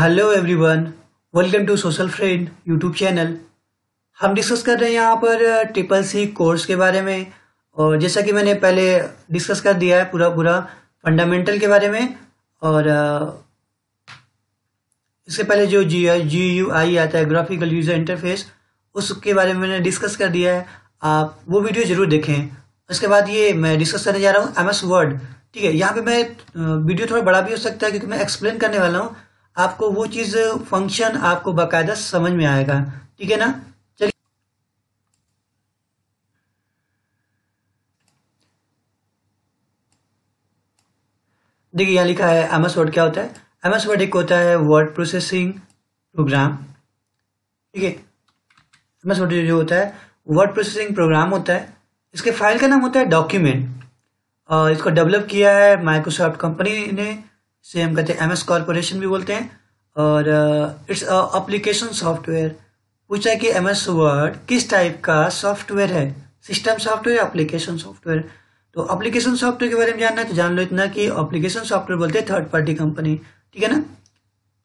Hello everyone welcome to social friend YouTube channel हम discuss कर रहे हैं यहाँ पर ट्रिपल सी कोर्स के बारे में। और जैसा कि मैंने पहले डिस्कस कर दिया है पूरा पूरा फंडामेंटल के बारे में, और इसके पहले जो जी जी यू आई आता है ग्राफिकल यूज़र इंटरफेस उसके बारे में मैंने डिस्कस कर दिया है। आप वो वीडियो ज़रूर देखें। उसके बाद ये मैं डिस्कस करने जा रहा हूँ एम एस वर्ड ठीक है, यहाँ पे मैं वीडियो थोड़ा बड़ा भी हो सकता है क्योंकि मैं एक्सप्लेन करने वाला हूँ। आपको वो चीज़ फ़ंक्शन आपको बाकायदा समझ में आएगा। ठीक है ना? चलिए। देखिए, यहाँ लिखा है एम एस वर्ड क्या होता है? एम एस वर्ड एक होता है वर्ड प्रोसेसिंग प्रोग्राम ठीक है? एम एस वर्ड जो होता है वर्ड प्रोसेसिंग प्रोग्राम होता है। इसके फ़ाइल का नाम होता है डॉक्यूमेंट और इसको डेवलप किया है माइक्रोसॉफ्ट कंपनी ने। से हम कहते हैं एम एस कॉरपोरेशन भी बोलते हैं। और इट्स अप्लीकेशन सॉफ्टवेयर पूछा कि एम एस वर्ड किस टाइप का सॉफ्टवेयर है? सिस्टम सॉफ्टवेयर एप्लीकेशन सॉफ्टवेयर तो एप्लीकेशन सॉफ्टवेयर के बारे में जानना है तो जान लो इतना कि एप्लीकेशन सॉफ्टवेयर बोलते हैं थर्ड पार्टी कंपनी ठीक है ना?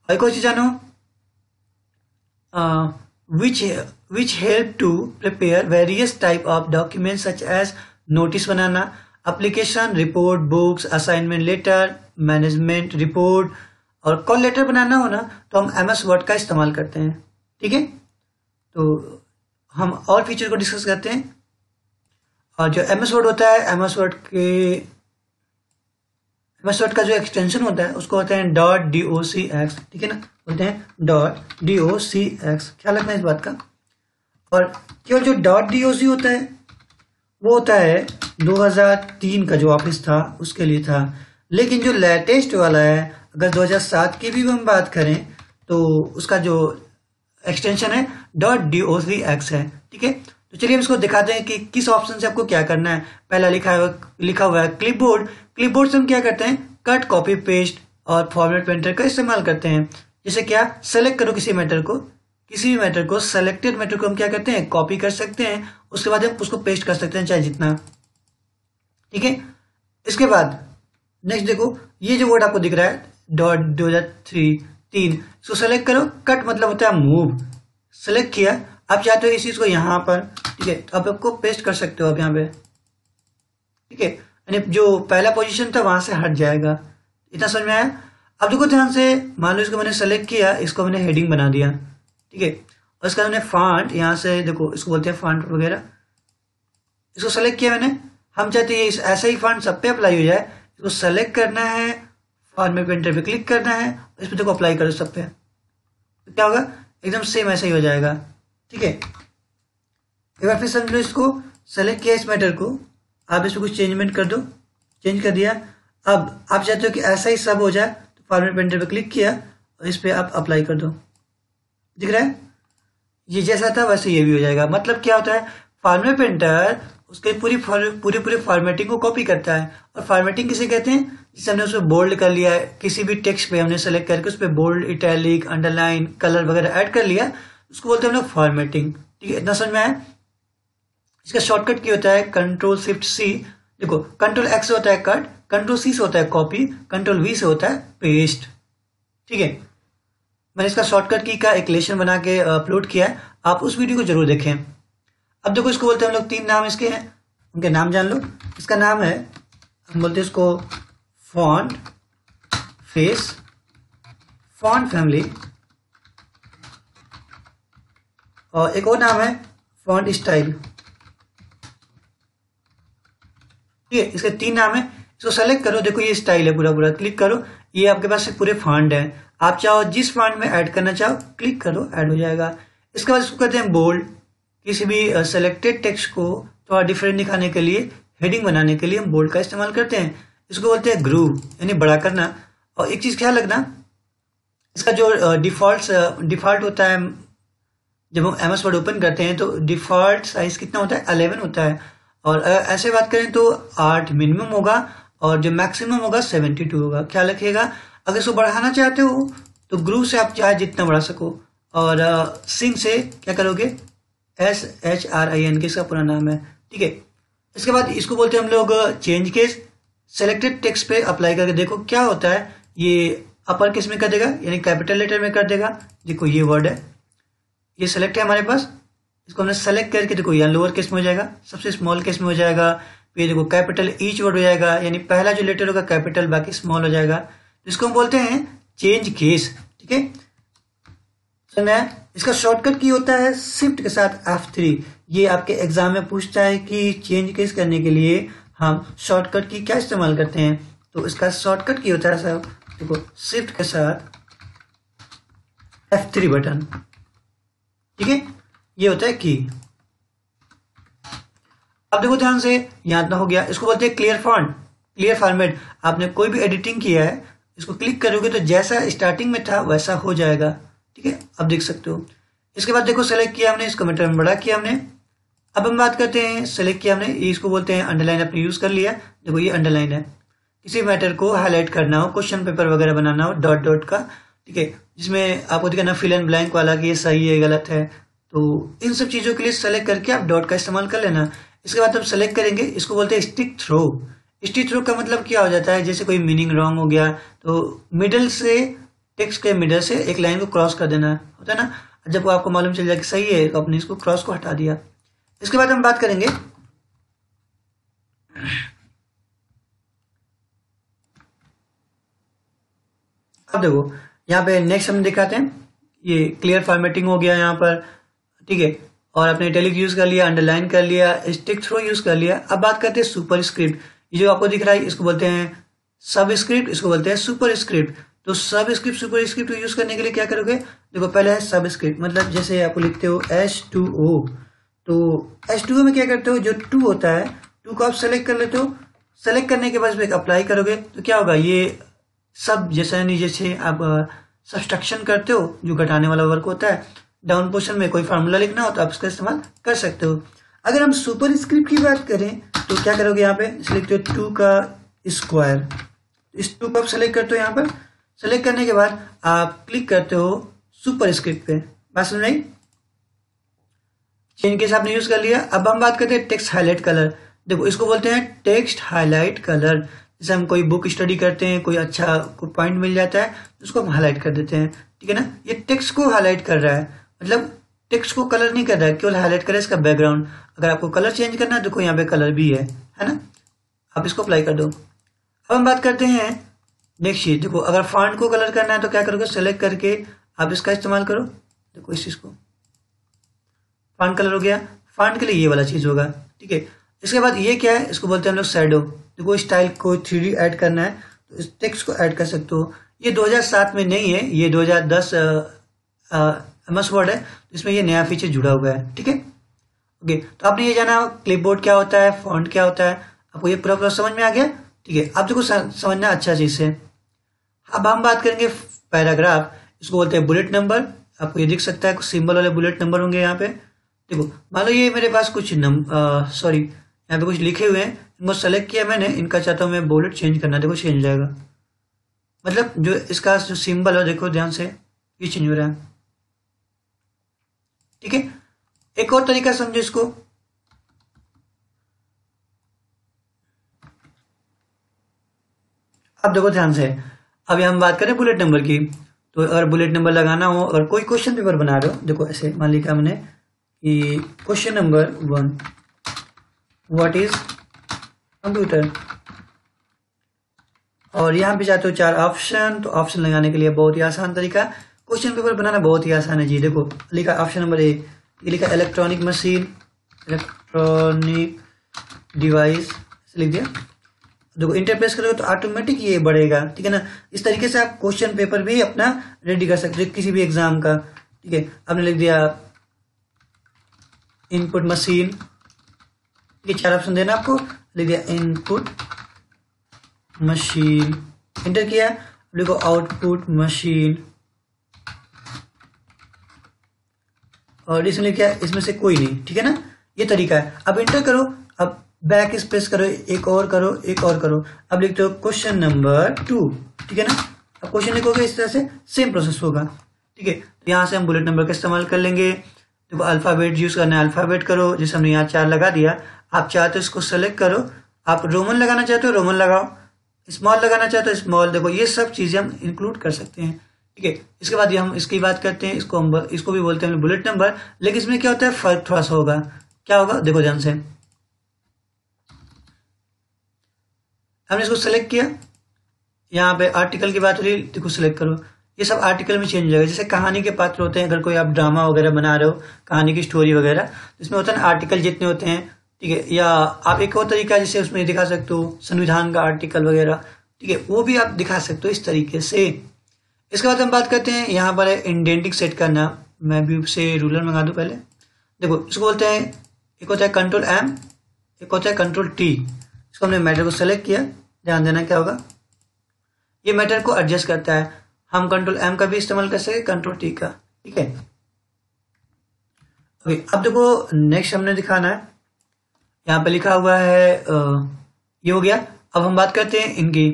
और कोई चीज़ जानो। Which which help to prepare various type of document such as notice banana application report books assignment letter management report और कॉल लेटर बनाना हो ना तो हम एम एस वर्ड का इस्तेमाल करते हैं, ठीक है? तो हम और फीचर को डिस्कस करते हैं। और जो एम एस वर्ड होता है एम एस वर्ड के एम एस वर्ड का जो एक्सटेंशन होता है, उसको होता है dot D O C X ठीक है ना? बोलते हैं dot D O C X ख्याल रखना इस बात का। और केवल जो डॉट डी ओ सी होता है, वो होता है 2003 का जो ऑफ़िस था, उसके लिए था लेकिन जो लेटेस्ट वाला है, अगर 2007 की भी हम बात करें तो उसका जो एक्सटेंशन है dot D O C X है, ठीक है? तो चलिए हम इसको दिखाते हैं कि किस ऑप्शन से आपको क्या करना है। पहला लिखा है लिखा हुआ है क्लिपबोर्ड क्लिपबोर्ड से हम क्या करते हैं? कट कॉपी पेस्ट और फॉर्मेट पेंटर का इस्तेमाल करते हैं। जैसे क्या? सेलेक्ट करो किसी मैटर को। किसी भी मैटर को सेलेक्टेड मैटर को हम क्या करते हैं? कॉपी कर सकते हैं। उसके बाद हम उसको पेस्ट कर सकते हैं चाहे जितना। ठीक है? इसके बाद नेक्स्ट देखो, ये जो वर्ड आपको दिख रहा है डॉट दो हज़ार थ्री तीन, इसको सेलेक्ट करो कट मतलब होता है मूव सेलेक्ट किया, आप चाहते हो इस चीज़ को यहाँ पर, ठीक है अब आपको पेस्ट कर सकते हो आप यहाँ पे, ठीक है? यानी जो पहला पोजीशन था, वहाँ से हट जाएगा। इतना समझ में आया? अब देखो ध्यान से, मान लो इसको मैंने सेलेक्ट किया, इसको मैंने हेडिंग बना दिया, ठीक है? और इसका मैंने फॉन्ट यहाँ से देखो, इसको बोलते हैं फॉन्ट वगैरह। इसको सेलेक्ट किया मैंने। हम चाहते हैं ऐसा ही फॉन्ट सब पे अप्लाई हो जाए इसको सेलेक्ट करना है फॉर्मेट पेंटर पे क्लिक करना है इस पर देखो अप्लाई करो सब पे तो क्या होगा? एकदम सेम ऐसा ही हो जाएगा। ठीक है? एक बार फिर समझ लो इसको। सेलेक्ट किया इस मैटर को। आप इसमें कुछ चेंजमेंट कर दो। चेंज कर दिया। अब आप चाहते हो कि ऐसा ही सब हो जाए तो फॉर्मेट पेंटर पे क्लिक किया और इस पर आप अप्लाई कर दो। दिख रहा है? ये जैसा था, वैसे ये भी हो जाएगा। मतलब क्या होता है? फॉर्मेट पेंटर उसके पूरी पूरी पूरी फॉर्मेटिंग को कॉपी करता है। और फॉर्मेटिंग किसे कहते हैं? जिसे हमने उसमें बोल्ड कर लिया है। किसी भी टेक्स्ट पे हमने सेलेक्ट करके उस पर बोल्ड इटैलिक अंडरलाइन कलर वगैरह ऐड कर लिया, उसको बोलते हैं हम लोग फॉर्मेटिंग ठीक है, इतना समझ में आया? इसका शॉर्टकट क्या होता है? कंट्रोल शिफ्ट सी देखो कंट्रोल एक्स होता है कट कंट्रोल सी से होता है कॉपी कंट्रोल वी से होता है पेस्ट ठीक है? मैंने इसका शॉर्टकट की का एक लेशन बना के अपलोड किया है। आप उस वीडियो को ज़रूर देखें। अब देखो इसको बोलते हैं हम लोग तीन नाम इसके हैं। उनके नाम जान लो। इसका नाम है, हम बोलते हैं इसको फॉन्ट फेस फॉन्ट फैमिली और एक और नाम है फॉन्ट स्टाइल ठीक है, इसके तीन नाम है। इसको सेलेक्ट करो, देखो ये स्टाइल है पूरा पूरा क्लिक करो, ये आपके पास पूरे फॉन्ट है। आप चाहो जिस फॉन्ट में ऐड करना चाहो क्लिक करो ऐड हो जाएगा। इसके बाद इसको कहते हैं बोल्ड किसी भी सेलेक्टेड टेक्स्ट को थोड़ा डिफरेंट दिखाने के लिए हेडिंग बनाने के लिए हम बोल्ड का इस्तेमाल करते हैं। इसको बोलते हैं ग्रू यानी बड़ा करना। और एक चीज़ ख्याल रखना, इसका जो डिफ़ॉल्ट डिफ़ॉल्ट होता है, जब हम एम एस वर्ड ओपन करते हैं तो डिफ़ॉल्ट साइज़ कितना होता है? अलेवन होता है। और ऐसे बात करें तो आठ मिनिमम होगा, और जो मैक्सिमम होगा सेवेंटी टू होगा। ख्याल रखिएगा, अगर इसको बढ़ाना चाहते हो तो ग्रू से आप चाहे जितना बढ़ा सको। और सिंग से क्या करोगे? S H R I N K इसका पूरा नाम है। ठीक है? इसके बाद इसको बोलते हैं हम लोग चेंज केस सेलेक्टेड टेक्स्ट पे अप्लाई करके देखो क्या होता है। ये अपर किसमें कर देगा, यानी कैपिटल लेटर में कर देगा। देखो ये वर्ड है। ये सेलेक्ट है हमारे पास। इसको हमने सेलेक्ट करके देखो, यहाँ लोअर केस में हो जाएगा, सबसे स्मॉल केस में हो जाएगा। फिर देखो कैपिटल ईच वर्ड हो जाएगा, यानी पहला जो लेटर होगा कैपिटल बाकी स्मॉल हो जाएगा। तो इसको हम बोलते हैं चेंज केस ठीक है? सुना इसका शॉर्टकट की होता है शिफ्ट के साथ एफ़ थ्री ये आपके एग्ज़ाम में पूछता है कि चेंज केस करने के लिए हम शॉर्टकट की क्या इस्तेमाल करते हैं? तो इसका शॉर्टकट की होता है सर देखो शिफ्ट के साथ एफ़ थ्री बटन ठीक है? ये होता है की अब देखो ध्यान से, यहाँ इतना हो गया। इसको बोलते हैं क्लियर फॉन्ट क्लियर फॉर्मेट आपने कोई भी एडिटिंग किया है, इसको क्लिक करोगे तो जैसा स्टार्टिंग में था, वैसा हो जाएगा। ठीक है? अब देख सकते हो। इसके बाद देखो सेलेक्ट किया हमने, इसको मीटर में बड़ा किया हमने। अब हम बात करते हैं सेलेक्ट किया हमने इसको बोलते हैं अंडरलाइन अपने यूज़ कर लिया। देखो, ये अंडरलाइन है। किसी मैटर को हाईलाइट करना हो क्वेश्चन पेपर वगैरह बनाना हो डॉट डॉट का, ठीक है? जिसमें आपको दिखाना फिल एंड ब्लैंक वाला कि ये सही है, गलत है। तो इन सब चीज़ों के लिए सेलेक्ट करके आप डॉट का इस्तेमाल कर लेना। इसके बाद हम सेलेक्ट करेंगे, इसको बोलते हैं स्टिक थ्रो स्टिक थ्रो का मतलब क्या हो जाता है? जैसे कोई मीनिंग रॉन्ग हो गया तो मिडल से टेक्स्ट के मिडल से एक लाइन को क्रॉस कर देना है होता है ना? जब आपको मालूम चल जाए कि सही है तो आपने इसको क्रॉस को हटा दिया। इसके बाद हम बात करेंगे। अब देखो, यहाँ पे नेक्स्ट हम दिखाते हैं। ये क्लियर फॉर्मेटिंग हो गया यहाँ पर, ठीक है? और आपने इटैलिक यूज़ कर लिया अंडरलाइन कर लिया स्टिक थ्रो यूज़ कर लिया। अब बात करते हैं सुपर स्क्रिप्ट ये जो आपको दिख रहा है, इसको बोलते हैं सब स्क्रिप्ट इसको बोलते हैं सुपर स्क्रिप्ट तो सब स्क्रिप्ट सुपर स्क्रिप्ट यूज़ करने के लिए क्या करोगे? देखो, पहले है सब स्क्रिप्ट मतलब जैसे आप लिखते हो एस टू ओ तो एस टू ओ में क्या करते हो? जो टू होता है टू को आप सेलेक्ट कर लेते हो। सेलेक्ट करने के बाद अप्लाई करोगे। तो क्या होगा? ये सब जैसा नहीं जैसे आप सब्सट्रक्शन करते हो, जो घटाने वाला वर्क होता है डाउन पोर्शन में कोई फार्मूला लिखना हो तो आप इसका इस्तेमाल कर सकते हो। अगर हम सुपर स्क्रिप्ट की बात करें तो क्या करोगे यहाँ पे? लिखते हो टू का स्क्वायर इस टू को आप सेलेक्ट करते हो यहाँ पर। सेलेक्ट करने के बाद आप क्लिक करते हो सुपर स्क्रिप्ट पे। बात सुन रही चेंज केस आपने यूज़ कर लिया। अब हम बात करते हैं टेक्स्ट हाईलाइट कलर देखो, इसको बोलते हैं टेक्स्ट हाईलाइट कलर जैसे हम कोई बुक स्टडी करते हैं, कोई अच्छा कोई पॉइंट मिल जाता है तो उसको हम हाईलाइट कर देते हैं। ठीक है ना? ये टेक्स्ट को हाईलाइट कर रहा है। मतलब टेक्स्ट को कलर नहीं कर रहा है, केवल हाईलाइट कर रहा है इसका बैकग्राउंड अगर आपको कलर चेंज करना है, देखो यहाँ पे कलर भी है। है ना? आप इसको अप्लाई कर दो। अब हम बात करते हैं नेक्स्ट चीज़ देखो, अगर फॉन्ट को कलर करना है तो क्या करोगे? सेलेक्ट करके आप इसका इस्तेमाल करो। देखो इस चीज़ को। फॉन्ट कलर हो गया। फॉन्ट के लिए ये वाला चीज़ होगा, ठीक है? इसके बाद ये क्या है? इसको बोलते हैं हम लोग सैडो देखो स्टाइल को थ्री ऐड करना है तो इस टेक्स्ट को ऐड कर सकते हो। ये 2007 में नहीं है, ये 2010 एम एस वर्ड है तो इसमें ये नया फीचर जुड़ा हुआ है, ठीक है? ओके तो आपने ये जाना क्लिपबोर्ड क्या होता है फॉन्ट क्या होता है, आपको ये पूरा पूरा समझ में आ गया? ठीक है आप देखो समझना अच्छा चीज़ है। अब हम बात करेंगे पैराग्राफ। इसको बोलते हैं बुलेट नंबर। आपको ये दिख सकता है, कुछ सिंबल वाले बुलेट नंबर होंगे यहाँ पे। देखो, मान लो ये मेरे पास कुछ सॉरी यहाँ पे कुछ लिखे हुए हैं। इनको सेलेक्ट किया मैंने, इनका चाहता हूँ मैं बुलेट चेंज करना, देखो चेंज हो जाएगा। मतलब जो इसका जो सिंबल है, देखो ध्यान से, ये चेंज हो रहा है। ठीक है? एक और तरीका समझो इसको। अब देखो ध्यान से अभी हम बात करें बुलेट नंबर की तो अगर बुलेट नंबर लगाना हो, अगर कोई क्वेश्चन पेपर बना रहे हो, देखो ऐसे मान लिखा हमने कि question number one what is computer और यहाँ पे जाते हो चार ऑप्शन तो ऑप्शन लगाने के लिए बहुत ही आसान तरीका क्वेश्चन पेपर बनाना बहुत ही आसान है जी, देखो, लिखा ऑप्शन नंबर ए लिखा इलेक्ट्रॉनिक मशीन इलेक्ट्रॉनिक डिवाइस लिख दिया। देखो इंटर इंटरप्रेस करोगे तो ऑटोमेटिक ये बढ़ेगा, ठीक है ना? इस तरीके से आप क्वेश्चन पेपर भी अपना रेडी कर सकते हो, किसी भी एग्ज़ाम का, ठीक है? आपने लिख दिया इनपुट मशीन ये चार ऑप्शन देना आपको, लिख दिया इनपुट मशीन इंटर किया लिखो आउटपुट मशीन और इसमें क्या इसमें से कोई नहीं, ठीक है ना? ये तरीका है। अब इंटर करो बैक स्पेस करो, एक और करो, एक और करो। अब लिखते हो क्वेश्चन नंबर टू, ठीक है ना? अब क्वेश्चन लिखोगे इस तरह से सेम प्रोसेस होगा, ठीक है? तो यहाँ से हम बुलेट नंबर का इस्तेमाल कर लेंगे। देखो अल्फ़ाबेट यूज़ करना है अल्फ़ाबेट करो, जैसे हमने यहाँ चार लगा दिया। आप चाहते हो इसको सेलेक्ट करो। आप रोमन लगाना चाहते हो रोमन लगाओ। स्मॉल लगाना चाहते हो स्मॉल देखो, ये सब चीज़ें हम इंक्लूड कर सकते हैं, ठीक है? इसके बाद ये हम इसकी बात करते हैं, इसको हम, इसको भी बोलते हैं बुलेट नंबर लेकिन इसमें क्या होता है? फ़र्क थोड़ा सा होगा। क्या होगा? देखो ध्यान से। हमने इसको सेलेक्ट किया। यहाँ पे आर्टिकल की बात हो रही देखो सेलेक्ट करो। ये सब आर्टिकल में चेंज हो जाएगा। जैसे कहानी के पात्र होते हैं, अगर कोई आप ड्रामा वगैरह बना रहे हो, कहानी की स्टोरी वगैरह तो इसमें होता है ना आर्टिकल जितने होते हैं, ठीक है, या आप एक और तरीका जिसे उसमें दिखा सकते हो, संविधान का आर्टिकल वगैरह, ठीक है, वो भी आप दिखा सकते हो इस तरीके से। इसके बाद हम बात करते हैं, यहाँ पर है इंडेंटिंग सेट करना। मैं भी से रूलर मंगा दूँ पहले। देखो, इसको बोलते हैं, एक होता है कंट्रोल एम एक होता है कंट्रोल टी इसको हमने मैटर को सेलेक्ट किया। ध्यान देना क्या होगा? ये मैटर को एडजस्ट करता है। हम कंट्रोल एम का भी इस्तेमाल कर सके कंट्रोल टी का। ठीक है? ओके अब देखो नेक्स्ट हमने दिखाना है। यहाँ पे लिखा हुआ है ये हो गया। अब हम बात करते हैं इनकी।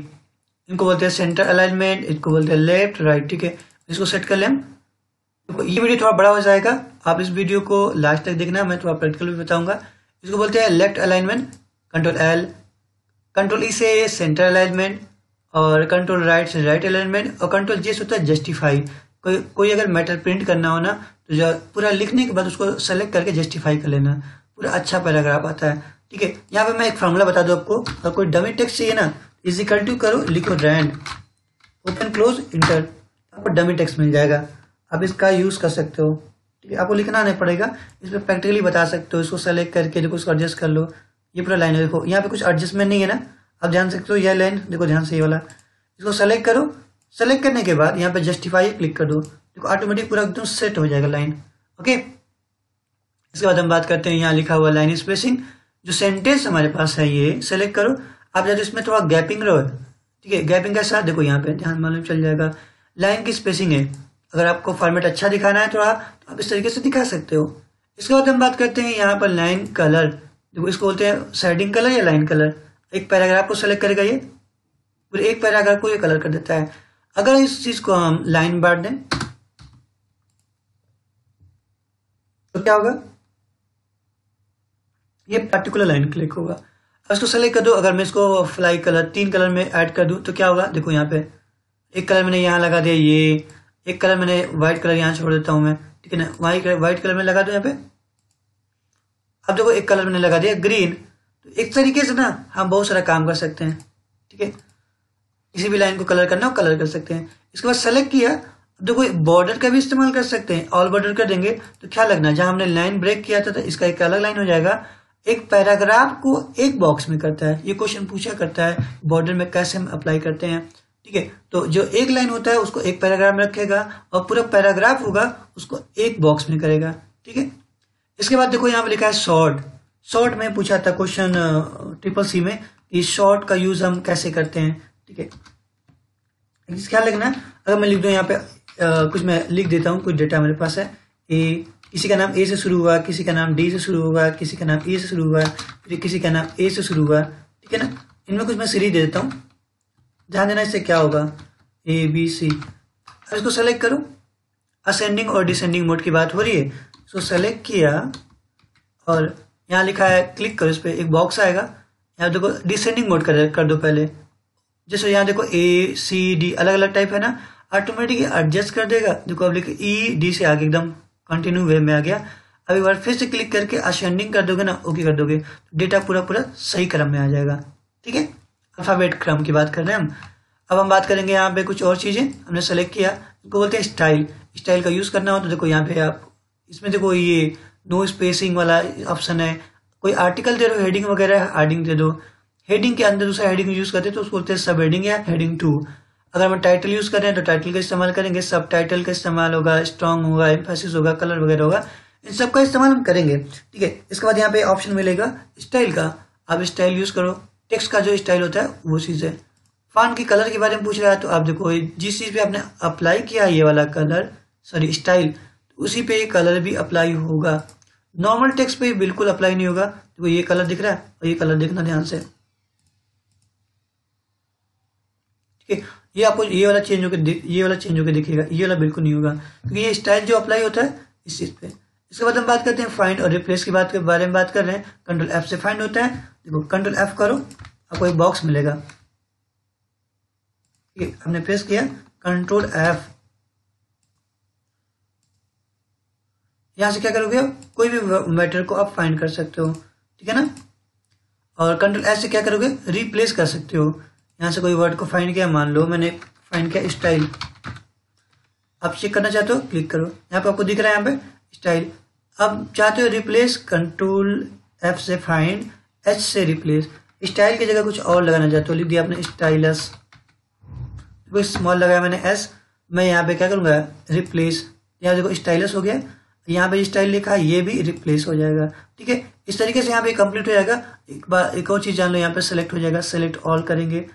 इनको बोलते हैं सेंटर अलाइनमेंट इनको बोलते हैं लेफ़्ट राइट ठीक है? इसको सेट कर लें। देखो, ये वीडियो थोड़ा बड़ा हो जाएगा। आप इस वीडियो को लास्ट तक देखना, मैं थोड़ा प्रैक्टिकल भी बताऊँगा। इसको बोलते हैं left alignment control L control E से सेंटर अलाइनमेंट और कंट्रोल राइट से राइट अलाइनमेंट और कंट्रोल जे से होता है जस्टिफाई कोई कोई अगर मैटर प्रिंट करना हो ना तो जो पूरा लिखने के बाद उसको सेलेक्ट करके जस्टिफाई कर लेना। पूरा अच्छा पैराग्राफ आता है। ठीक है, यहाँ पे मैं एक फॉर्मूला बता दूँ आपको। अगर कोई डमी टेक्स्ट चाहिए ना इजिकल टू करो, लिखो रैंड ओपन क्लोज इंटर आपको डमी टेक्स्ट मिल जाएगा। आप इसका यूज़ कर सकते हो। ठीक है, आपको लिखना नहीं पड़ेगा। इसमें प्रैक्टिकली बता सकते हो। इसको सेलेक्ट करके देखो इसको एडजस्ट कर लो। ये पूरा लाइन है, देखो, यहाँ पे कुछ एडजस्टमेंट नहीं है ना। आप ध्यान सकते हो, यह लाइन देखो, ध्यान से ये वाला। इसको सेलेक्ट करो। सेलेक्ट करने के बाद यहाँ पे जस्टिफाई क्लिक कर दो। देखो ऑटोमेटिक पूरा एकदम सेट हो जाएगा लाइन ओके इसके बाद हम बात करते हैं, यहाँ लिखा हुआ लाइन स्पेसिंग जो सेंटेंस हमारे पास है ये सेलेक्ट करो। आप जब इसमें थोड़ा गैपिंग रहो। ठीक है? गैपिंग का साथ, देखो, यहाँ पे ध्यान मालूम चल जाएगा। लाइन की स्पेसिंग है। अगर आपको फॉर्मेट अच्छा दिखाना है थोड़ा तो आप इस तरीके से दिखा सकते हो। इसके बाद हम बात करते हैं यहाँ पर लाइन कलर देखो, इसको बोलते हैं शेडिंग कलर या लाइन कलर एक पैराग्राफ को सेलेक्ट करेगा ये पूरे एक पैराग्राफ को ये कलर कर देता है। अगर इस चीज़ को हम लाइन बांट दें तो क्या होगा? ये पर्टिकुलर लाइन क्लिक होगा। इसको सेलेक्ट कर दो। अगर मैं इसको फ्लाई कलर तीन कलर में ऐड कर दूँ तो क्या होगा? देखो यहाँ पे, एक कलर मैंने यहाँ लगा दिया ये, एक कलर मैंने व्हाइट कलर यहाँ छोड़ देता हूँ मैं। ठीक है ना? व्हाइट व्हाइट कलर में लगा दो यहाँ पे। अब देखो एक कलर मैंने लगा दिया ग्रीन तो एक तरीके से ना हम बहुत सारा काम कर सकते हैं, ठीक है? किसी भी लाइन को कलर करना हो, कलर कर सकते हैं। इसके बाद सेलेक्ट किया अब देखो बॉर्डर का भी इस्तेमाल कर सकते हैं। ऑल बॉर्डर कर देंगे तो क्या लगना जहाँ हमने लाइन ब्रेक किया था तो इसका एक अलग लाइन हो जाएगा। एक पैराग्राफ को एक बॉक्स में करता है। ये क्वेश्चन पूछा करता है बॉर्डर में कैसे हम अप्लाई करते हैं, ठीक है? तो जो एक लाइन होता है, उसको एक पैराग्राफ में रखेगा, और पूरा पैराग्राफ होगा, उसको एक बॉक्स में करेगा, ठीक है? इसके बाद देखो यहाँ पे लिखा है शॉर्ट शॉर्ट में पूछा था क्वेश्चन ट्रिपल सी में कि शॉर्ट का यूज़ हम कैसे करते हैं? ठीक है। क्या लिखना है अगर मैं लिख दूँ यहाँ पे आ, कुछ मैं लिख देता हूँ कुछ डेटा मेरे पास है। ए किसी का नाम ए से शुरू हुआ किसी का नाम डी से शुरू हुआ किसी का नाम ए से शुरू हुआ फिर किसी का नाम ए से शुरू हुआ। ठीक है ना? इनमें कुछ मैं सीरीज़ दे देता हूँ। ध्यान देना इससे क्या होगा। ए बी सी अब इसको सेलेक्ट करो। असेंडिंग और डिसेंडिंग मोड की बात हो रही है। इसको सेलेक्ट किया और यहाँ लिखा है क्लिक करो, इस पर एक बॉक्स आएगा। यहाँ देखो डिसेंडिंग मोड कर कर दो पहले। जैसे यहाँ देखो ए सी डी अलग अलग टाइप है ना ऑटोमेटिक एडजस्ट कर देगा। देखो, अब लिखे ई डी से आगे एकदम कंटिन्यू वे में आ गया। अब एक बार फिर से क्लिक करके असेंडिंग कर दोगे ना ओके कर दोगे। डेटा पूरा पूरा सही क्रम में आ जाएगा। ठीक है? अल्फ़ाबेट क्रम की बात कर रहे हैं हम। अब हम बात करेंगे यहाँ पे कुछ और चीज़ें। हमने सेलेक्ट किया। इनको बोलते हैं स्टाइल स्टाइल का यूज़ करना हो तो देखो, यहाँ पे आप इसमें देखो ये नो स्पेसिंग वाला ऑप्शन है। कोई आर्टिकल दे दो हेडिंग वगैरह हेडिंग दे दो। हेडिंग के अंदर दूसरा हेडिंग यूज़ करते हैं तो उसको बोलते हैं सब हेडिंग या हेडिंग टू अगर हम टाइटल यूज़ कर तो टाइटल का इस्तेमाल करेंगे सब टाइटल का इस्तेमाल होगा स्ट्रॉन्ग होगा एम्फेसिस होगा कलर वगैरह होगा। इन सब का इस्तेमाल हम करेंगे। ठीक है, इसके बाद यहाँ पे ऑप्शन मिलेगा स्टाइल का। आप स्टाइल यूज़ करो। टेक्स्ट का जो स्टाइल होता है, वो चीज़ है। फान की कलर के बारे में पूछ रहा है तो आप देखो, जिस चीज़ पे आपने अप्लाई किया ये वाला कलर सॉरी स्टाइल उसी पे ये कलर भी अप्लाई होगा। नॉर्मल टेक्स्ट पे बिल्कुल अप्लाई नहीं होगा तो ये कलर दिख रहा है और ये कलर देखना ध्यान से। ठीक है? ये आपको ये वाला चेंज होकर ये वाला चेंज होकर दिखेगा, ये वाला बिल्कुल नहीं होगा। क्योंकि ये स्टाइल जो अप्लाई होता है, इस चीज़ पे। इसके बाद हम बात करते हैं फाइंड और रिप्लेस की बात के बारे में बात कर रहे हैं। कंट्रोल एफ़ से फाइंड होता है। देखो कंट्रोल एफ़ करो, आपको एक बॉक्स मिलेगा। हमने प्रेस किया कंट्रोल एफ़ यहाँ से क्या करोगे कोई भी मैटर को आप फाइंड कर सकते हो, ठीक है ना? और कंट्रोल एस से क्या करोगे? रिप्लेस कर सकते हो। यहाँ से कोई वर्ड को फाइंड किया, मान लो, मैंने फाइंड किया स्टाइल आप चेक करना चाहते हो क्लिक करो। यहाँ पे आपको दिख रहा है यहाँ पे स्टाइल अब चाहते हो रिप्लेस कंट्रोल एफ़ से फाइंड एच से रिप्लेस स्टाइल की जगह कुछ और लगाना चाहते हो, लिख दिया आपने स्टाइलस कोई स्मॉल लगाया मैंने एस मैं यहाँ पे क्या करूँगा? रिप्लेस यहाँ देखो स्टाइलस हो गया। यहाँ पे स्टाइल लिखा है ये भी रिप्लेस हो जाएगा। ठीक है? इस तरीके से यहाँ पे कंप्लीट हो जाएगा। एक बार, एक और चीज़ जान लो, यहाँ पे सेलेक्ट हो जाएगा। सेलेक्ट ऑल करेंगे।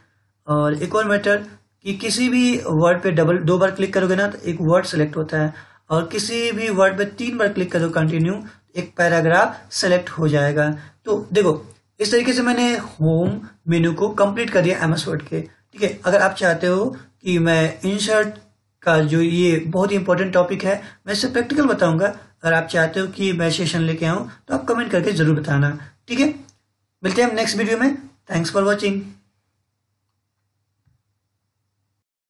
और एक और मैटर कि किसी भी वर्ड पे डबल दो बार क्लिक करोगे ना तो एक वर्ड सेलेक्ट होता है। और किसी भी वर्ड पे तीन बार क्लिक करो कंटिन्यू एक पैराग्राफ सेलेक्ट हो जाएगा। तो देखो, इस तरीके से मैंने होम मेन्यू को कंप्लीट कर दिया एमएस वर्ड के। ठीक है? अगर आप चाहते हो कि मैं इंसर्ट का जो ये बहुत ही इंपॉर्टेंट टॉपिक है, मैं इसे प्रैक्टिकल बताऊँगा। अगर आप चाहते हो कि मैं सेशन लेके आऊँ तो आप कमेंट करके ज़रूर बताना। ठीक है? मिलते हैं हम नेक्स्ट वीडियो में। Thanks for watching